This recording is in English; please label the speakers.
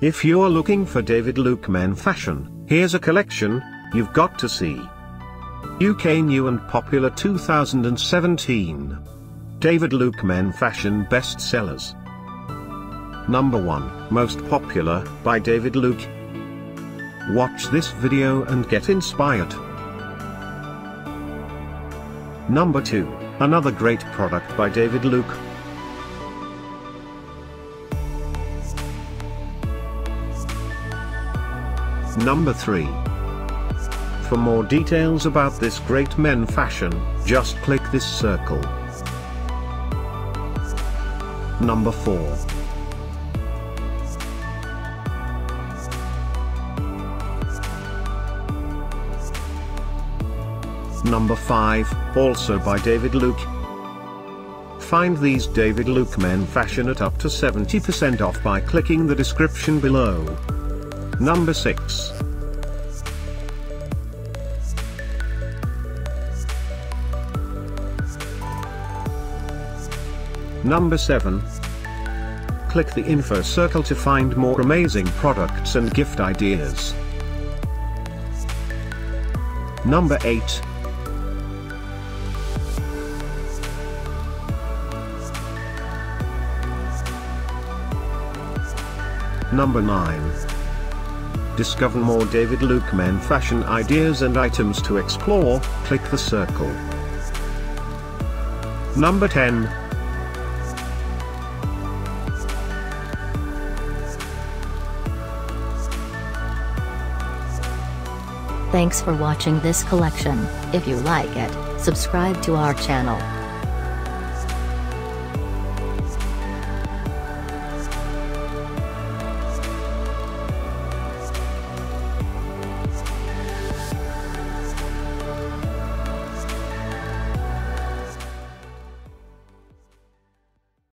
Speaker 1: If you're looking for David Luke men fashion, here's a collection you've got to see. UK New and Popular 2017 David Luke Men Fashion Bestsellers Number 1 Most Popular by David Luke Watch this video and get inspired. Number 2 Another great product by David Luke Number 3. For more details about this great men fashion, just click this circle. Number 4. Number 5, also by David Luke. Find these David Luke men fashion at up to 70% off by clicking the description below. Number 6. Number 7. Click the info circle to find more amazing products and gift ideas. Number 8. Number 9. Discover more David Luke men fashion ideas and items to explore, click the circle. Number 10.
Speaker 2: Thanks for watching this collection. If you like it, subscribe to our channel.